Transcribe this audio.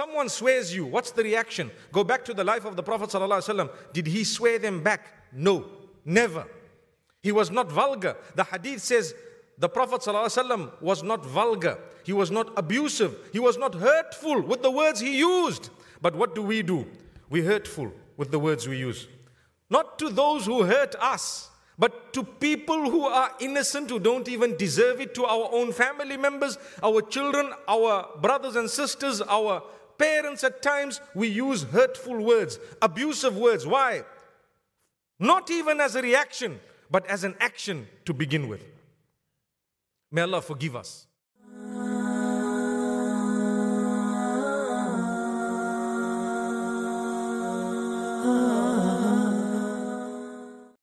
someone swears you, what's the reaction? Go back to the life of the Prophet. ﷺ. Did he swear them back? No, never. He was not vulgar. The hadith says the Prophet ﷺ was not vulgar. He was not abusive. He was not hurtful with the words he used. But what do we do? We're hurtful with the words we use. Not to those who hurt us, but to people who are innocent, who don't even deserve it, to our own family members, our children, our brothers and sisters, our parents at times, we use hurtful words, abusive words. Why? Not even as a reaction, but as an action to begin with. May Allah forgive us.